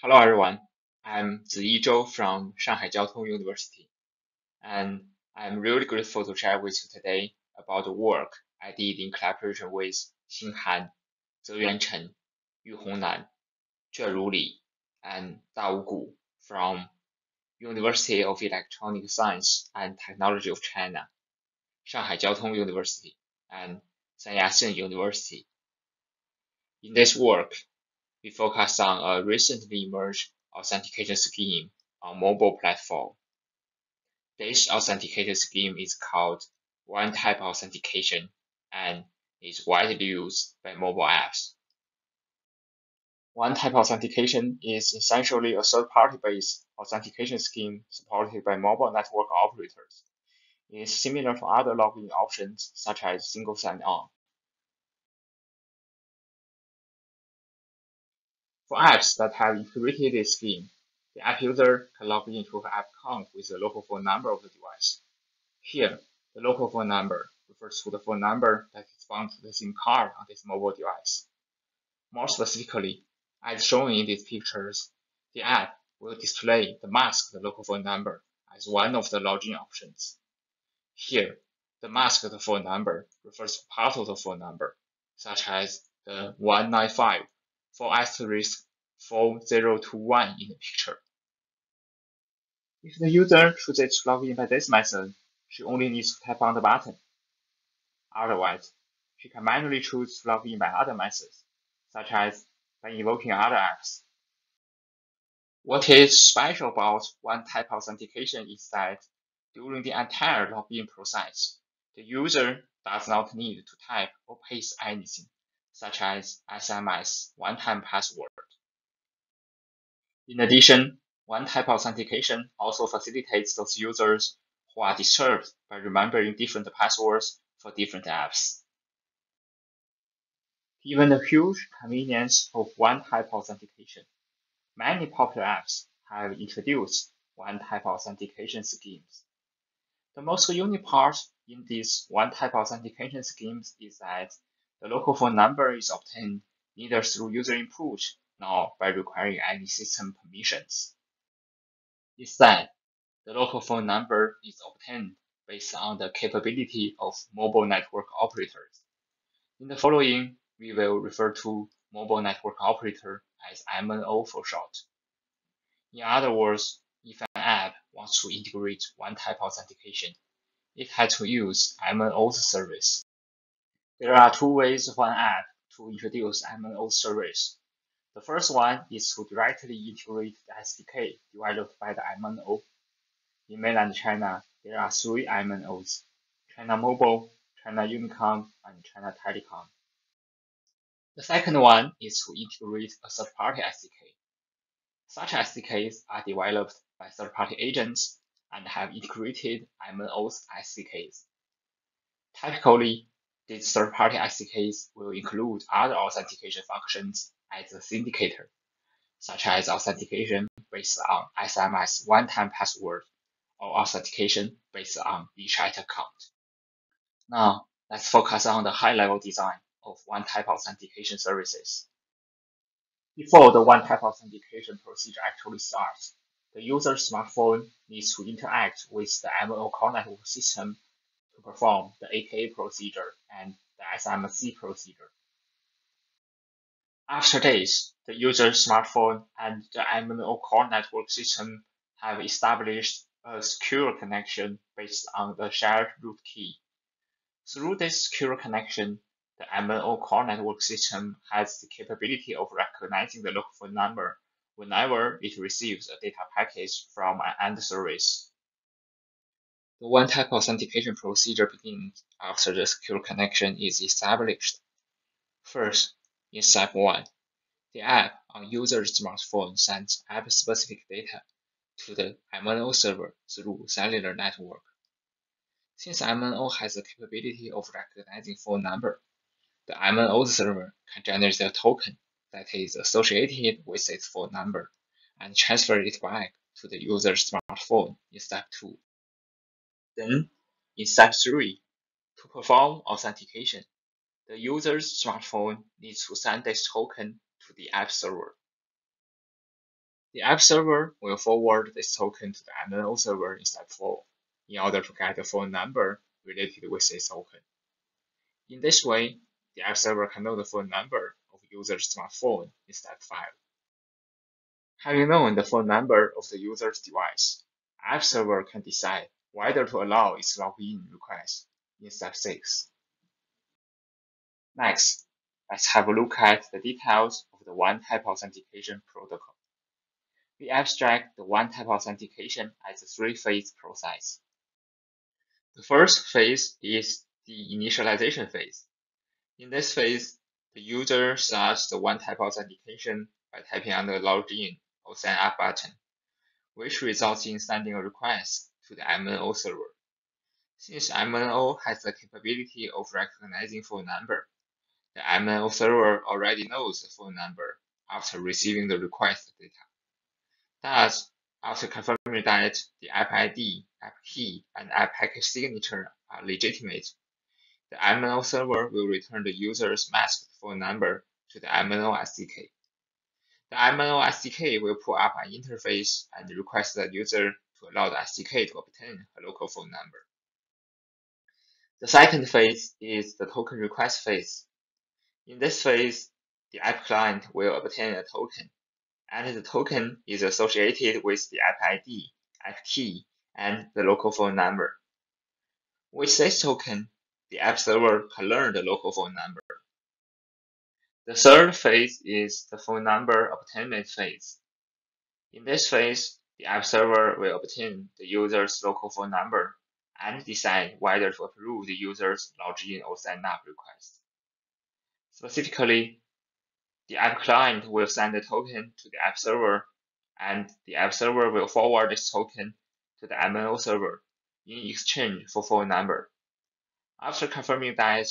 Hello everyone, I'm Ziyi Zhou from Shanghai Jiao Tong University, and I'm really grateful to share with you today about the work I did in collaboration with Xing Han, Zeyuan Chen, Yuhong Nan, Juanru Li, and Dawu Gu from University of Electronic Science and Technology of China, Shanghai Jiao Tong University, and Sun Yat-sen University. In this work, we focus on a recently emerged authentication scheme on mobile platform. This authentication scheme is called one-tap authentication and is widely used by mobile apps. One-tap authentication is essentially a third-party based authentication scheme supported by mobile network operators. It is similar to other login options such as single sign-on. For apps that have integrated this scheme, the app user can log into her app account with the local phone number of the device. Here, the local phone number refers to the phone number that is bound to the SIM card on this mobile device. More specifically, as shown in these pictures, the app will display the masked local phone number as one of the login options. Here, the masked phone number refers to part of the phone number, such as the 195 for asterisk 4021 in the picture. If the user chooses to log in by this method, she only needs to tap on the button. Otherwise, she can manually choose to log in by other methods, such as by invoking other apps. What is special about one-tap authentication is that during the entire login process, the user does not need to type or paste anything such as SMS one-time password. In addition, one-tap authentication also facilitates those users who are disturbed by remembering different passwords for different apps. Given the huge convenience of one-tap authentication, many popular apps have introduced one-tap authentication schemes. The most unique part in these one-tap authentication schemes is that the local phone number is obtained neither through user input nor by requiring any system permissions. Instead, the local phone number is obtained based on the capability of mobile network operators. In the following, we will refer to mobile network operator as MNO for short. In other words, if an app wants to integrate one-tap of authentication, it has to use MNO's service. There are two ways for an app to introduce MNO service. The first one is to directly integrate the SDK developed by the MNO. In mainland China, there are three MNOs, China Mobile, China Unicom, and China Telecom. The second one is to integrate a third-party SDK. Such SDKs are developed by third-party agents and have integrated MNO's SDKs. Typically, these third-party SDKs will include other authentication functions as a syndicator, such as authentication based on SMS one-time password or authentication based on WeChat account. Now, let's focus on the high-level design of one-tap authentication services. Before the one-tap authentication procedure actually starts, the user's smartphone needs to interact with the MNO core network system to perform the AKA procedure and the SMC procedure. After this, the user's smartphone and the MNO core network system have established a secure connection based on the shared root key. Through this secure connection, the MNO core network system has the capability of recognizing the local phone number whenever it receives a data package from an end service. The one-tap authentication procedure begins after the secure connection is established. First, in step 1, the app on user's smartphone sends app-specific data to the MNO server through cellular network. Since MNO has the capability of recognizing phone number, the MNO server can generate a token that is associated with its phone number and transfer it back to the user's smartphone in step 2. Then, in step 3, to perform authentication, the user's smartphone needs to send this token to the app server. The app server will forward this token to the MNO server in step 4 in order to get the phone number related with this token. In this way, the app server can know the phone number of user's smartphone in step 5. Having known the phone number of the user's device, app server can decide whether to allow its login request in step 6. Next, let's have a look at the details of the one-tap authentication protocol. We abstract the one-tap authentication as a three-phase process. The first phase is the initialization phase. In this phase, the user starts the one-tap authentication by typing on the login or sign up button, which results in sending a request to the MNO server. Since MNO has the capability of recognizing phone number, the MNO server already knows the phone number after receiving the request data. Thus, after confirming that the app ID, app key, and app package signature are legitimate, the MNO server will return the user's masked phone number to the MNO SDK. The MNO SDK will pull up an interface and request the user to allow the SDK to obtain a local phone number. The second phase is the token request phase. In this phase, the app client will obtain a token, and the token is associated with the app ID, app key, and the local phone number. With this token, the app server can learn the local phone number. The third phase is the phone number obtainment phase. In this phase, the app server will obtain the user's local phone number and decide whether to approve the user's login or sign up request. Specifically, the app client will send the token to the app server, and the app server will forward this token to the MNO server in exchange for phone number. After confirming that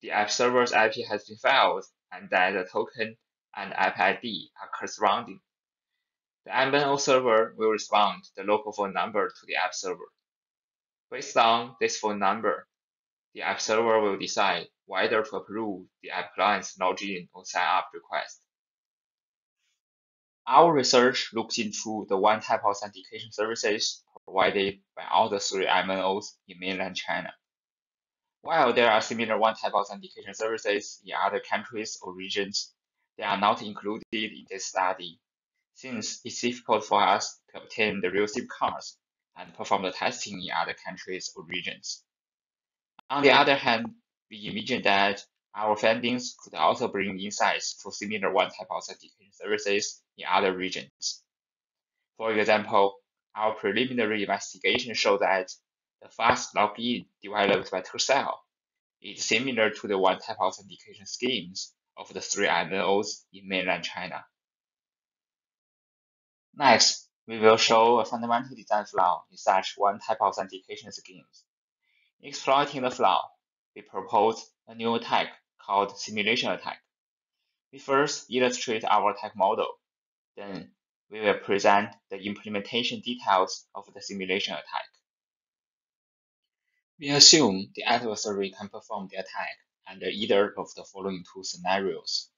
the app server's IP has been filed and that the token and app ID are corresponding, the MNO server will respond the local phone number to the app server. Based on this phone number, the app server will decide whether to approve the app client's login or sign up request. Our research looks into the one-tap authentication services provided by all the three MNOs in mainland China. While there are similar one-tap authentication services in other countries or regions, they are not included in this study, since it's difficult for us to obtain the real SIM cards and perform the testing in other countries or regions. On the other hand, we imagine that our findings could also bring insights for similar one-tap authentication services in other regions. For example, our preliminary investigation showed that the fast login developed by Turkcell is similar to the one-tap authentication schemes of the three MNOs in mainland China. Next, we will show a fundamental design flaw in such one-tap authentication schemes. Exploiting the flaw, we propose a new attack called simulation attack. We first illustrate our attack model, then we will present the implementation details of the simulation attack. We assume the adversary can perform the attack under either of the following two scenarios.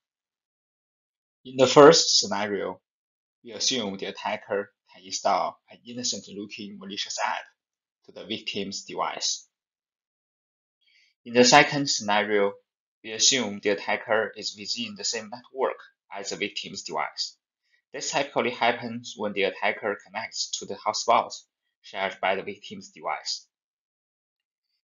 In the first scenario, we assume the attacker can install an innocent-looking malicious app to the victim's device. In the second scenario, we assume the attacker is within the same network as the victim's device. This typically happens when the attacker connects to the hotspot shared by the victim's device.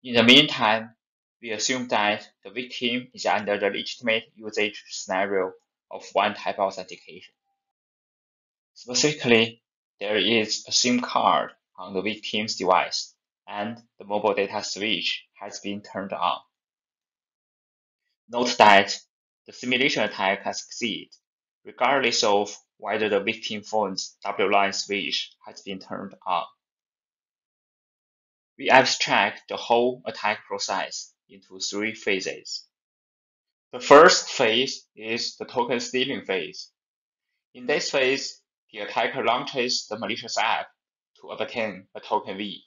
In the meantime, we assume that the victim is under the legitimate usage scenario of one-tap of authentication. Specifically, there is a SIM card on the victim's device and the mobile data switch has been turned on. Note that the simulation attack has succeeded, regardless of whether the victim phone's WLAN switch has been turned on. We abstract the whole attack process into three phases. The first phase is the token stealing phase. In this phase, the attacker launches the malicious app to obtain a token V.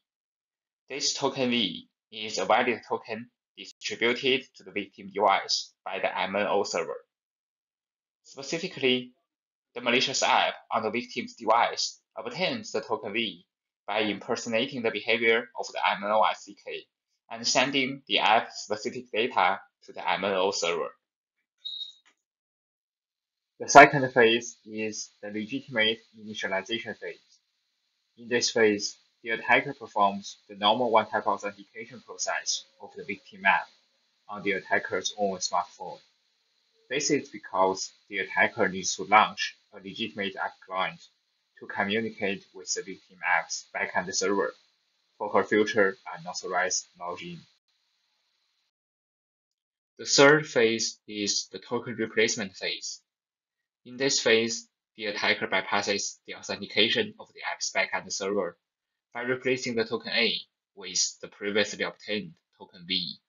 This token V is a valid token distributed to the victim device by the MNO server. Specifically, the malicious app on the victim's device obtains the token V by impersonating the behavior of the MNO SDK and sending the app-specific data to the MNO server. The second phase is the legitimate initialization phase. In this phase, the attacker performs the normal one-tap authentication process of the victim app on the attacker's own smartphone. This is because the attacker needs to launch a legitimate app client to communicate with the victim app's backend server for her future unauthorized login. The third phase is the token replacement phase. In this phase, the attacker bypasses the authentication of the app's backend server by replacing the token A with the previously obtained token V.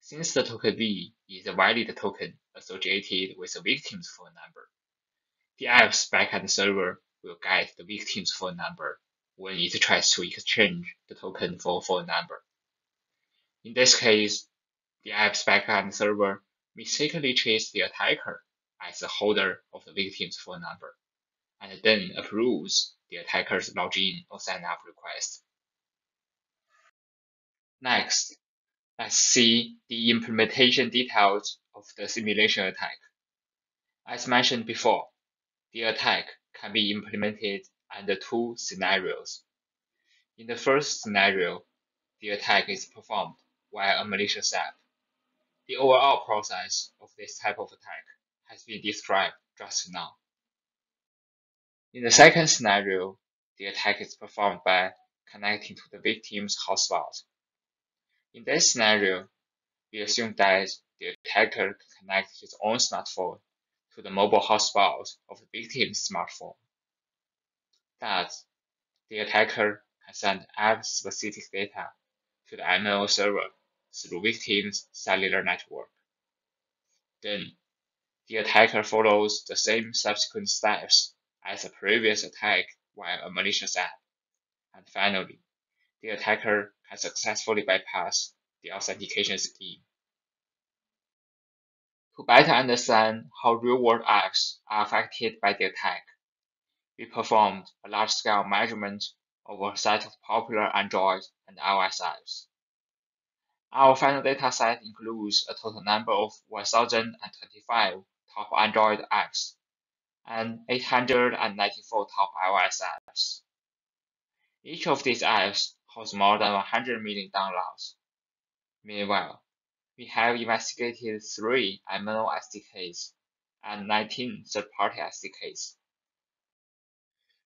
Since the token V is a valid token associated with the victim's phone number, the app's backend server will get the victim's phone number when it tries to exchange the token for phone number. In this case, the app's backend server mistakenly treats the attacker as the holder of the victim's phone number, and then approves the attacker's login or sign up request. Next, let's see the implementation details of the simulation attack. As mentioned before, the attack can be implemented under two scenarios. In the first scenario, the attack is performed via a malicious app. The overall process of this type of attack has been described just now. In the second scenario, the attack is performed by connecting to the victim's hotspot. In this scenario, we assume that the attacker can connect his own smartphone to the mobile hotspot of the victim's smartphone. Thus, the attacker can send app-specific data to the MNO server through victim's cellular network. Then, the attacker follows the same subsequent steps as a previous attack via a malicious app. And finally, the attacker can successfully bypass the authentication scheme. To better understand how real-world apps are affected by the attack, we performed a large-scale measurement of a set of popular Android and iOS apps. Our final dataset includes a total number of 1,025 top Android apps and 894 top iOS apps. Each of these apps has more than 100 million downloads. Meanwhile, we have investigated three MNO SDKs and 19 third-party SDKs.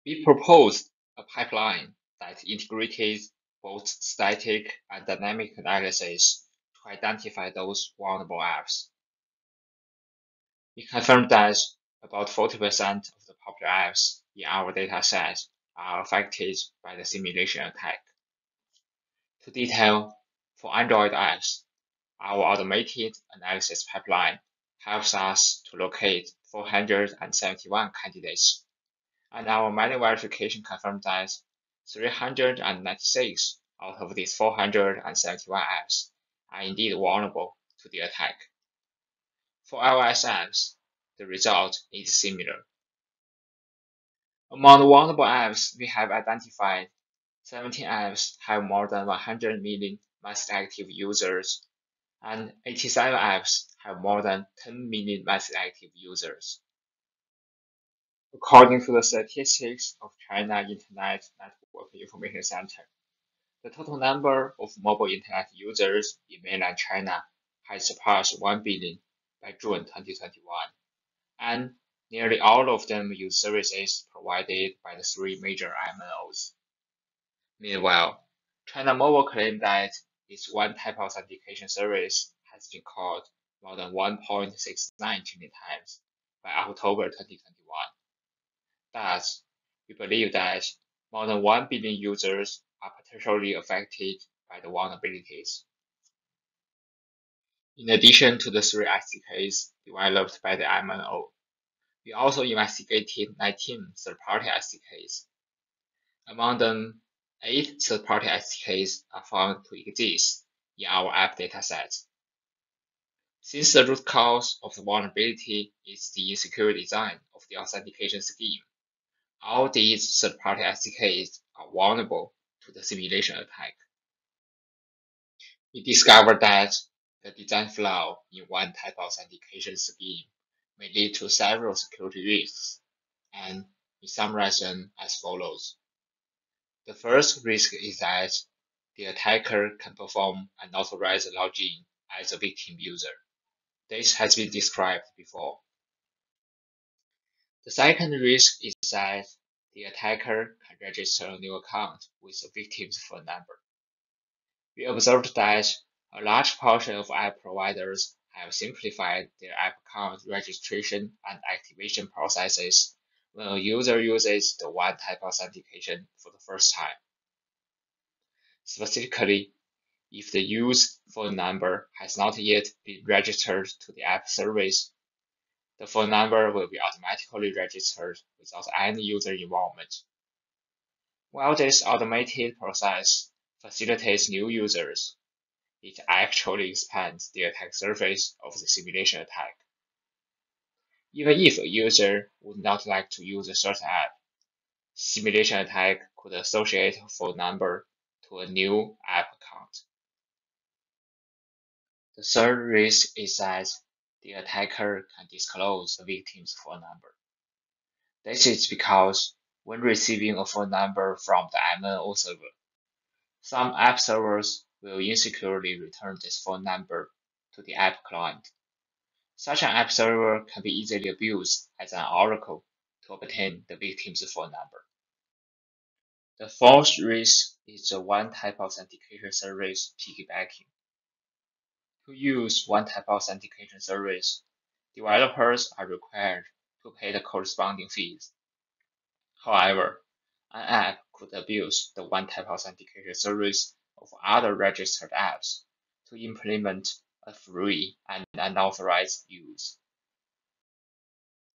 We proposed a pipeline that integrated both static and dynamic analysis to identify those vulnerable apps. We confirmed that about 40% of the popular apps in our dataset are affected by the simulation attack. To detail, for Android apps, our automated analysis pipeline helps us to locate 471 candidates, and our manual verification confirmed that 396 out of these 471 apps are indeed vulnerable to the attack. For iOS apps, the result is similar. Among the vulnerable apps we have identified, 17 apps have more than 100 million monthly active users, and 87 apps have more than 10 million monthly active users. According to the statistics of China Internet Network Information Center, the total number of mobile internet users in mainland China has surpassed 1 billion by June 2021, and nearly all of them use services provided by the three major MNOs. Meanwhile, China Mobile claimed that its one-tap of authentication service has been called more than 1.69 trillion times by October 2021. Thus, we believe that more than 1 billion users are potentially affected by the vulnerabilities. In addition to the three SDKs developed by the MNO, we also investigated 19 third-party SDKs. Among them, 8 third-party SDKs are found to exist in our app dataset. Since the root cause of the vulnerability is the insecure design of the authentication scheme, all these third-party SDKs are vulnerable to the simulation attack. We discovered that the design flaw in one tap of authentication scheme may lead to several security risks, and we summarize them as follows. The first risk is that the attacker can perform unauthorized login as a victim user. This has been described before. The second risk is that the attacker can register a new account with the victim's phone number. We observed that a large portion of app providers have simplified their app account registration and activation processes when a user uses the one-tap authentication for the first time. Specifically, if the used phone number has not yet been registered to the app service, the phone number will be automatically registered without any user involvement. While this automated process facilitates new users, it actually expands the attack surface of the simulation attack. Even if a user would not like to use a certain app, simulation attack could associate a phone number to a new app account. The third risk is that the attacker can disclose the victim's phone number. This is because when receiving a phone number from the MNO server, some app servers will insecurely return this phone number to the app client. Such an app server can be easily abused as an oracle to obtain the victim's phone number. The fourth risk is the one-tap authentication service piggybacking. To use one-tap of authentication service, developers are required to pay the corresponding fees. However, an app could abuse the one-tap of authentication service of other registered apps to implement a free and unauthorized use.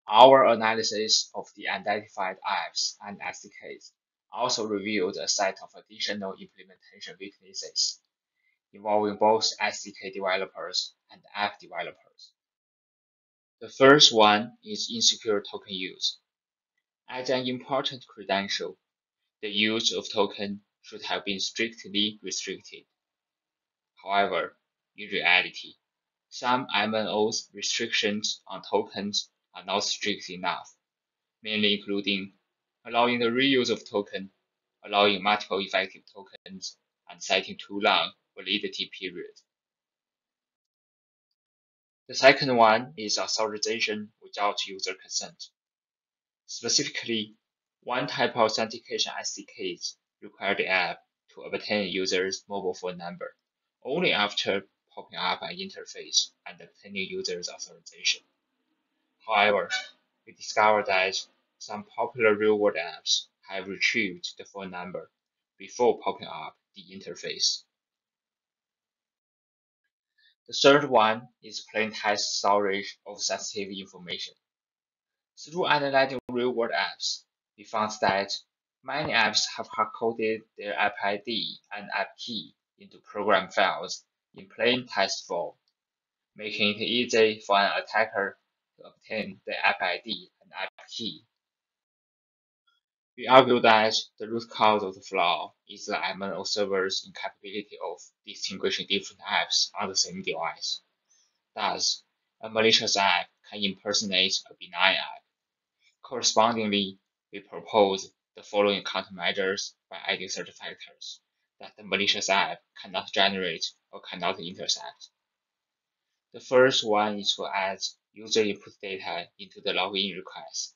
Our analysis of the identified apps and SDKs also revealed a set of additional implementation weaknesses involving both SDK developers and app developers. The first one is insecure token use. As an important credential, the use of token should have been strictly restricted. However, in reality, some MNOs restrictions on tokens are not strict enough, mainly including allowing the reuse of token, allowing multiple effective tokens, and setting too long validity period. The second one is authorization without user consent. Specifically, one-tap of authentication SDKs require the app to obtain user's mobile phone number only after popping up an interface and obtaining user's authorization. However, we discovered that some popular real-world apps have retrieved the phone number before popping up the interface. The third one is plain text storage of sensitive information. Through analyzing real-world apps, we found that many apps have hard-coded their app ID and app key into program files in plain text form, making it easy for an attacker to obtain the app ID and app key. We argue that the root cause of the flaw is the MNO server's incapability of distinguishing different apps on the same device. Thus, a malicious app can impersonate a benign app. Correspondingly, we propose the following countermeasures by adding certain factors that the malicious app cannot generate or cannot intercept. The first one is to add user input data into the login request.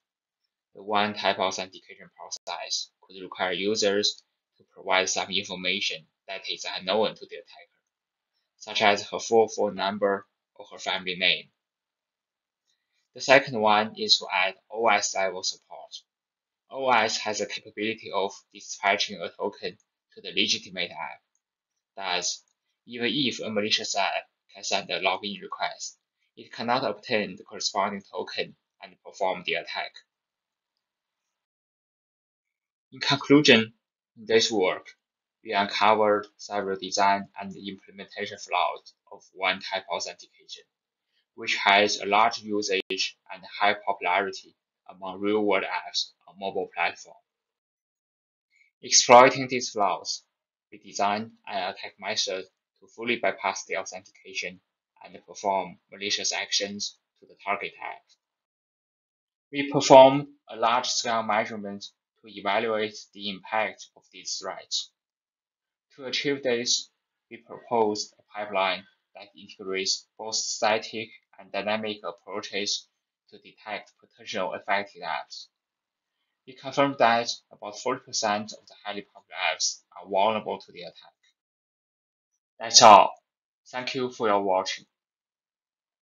The one-tap authentication process could require users to provide some information that is unknown to the attacker, such as her full phone number or her family name. The second one is to add OS level support. OS has the capability of dispatching a token to the legitimate app. Thus, even if a malicious app can send a login request, it cannot obtain the corresponding token and perform the attack. In conclusion, in this work, we uncovered several design and implementation flaws of one-tap of authentication, which has a large usage and high popularity among real-world apps on mobile platforms. Exploiting these flaws, we design an attack method to fully bypass the authentication and perform malicious actions to the target app. We perform a large-scale measurement to evaluate the impact of these threats. To achieve this, we propose a pipeline that integrates both static and dynamic approaches to detect potential affected apps. We confirmed that about 40% of the highly popular apps are vulnerable to the attack. That's all. Thank you for your watching.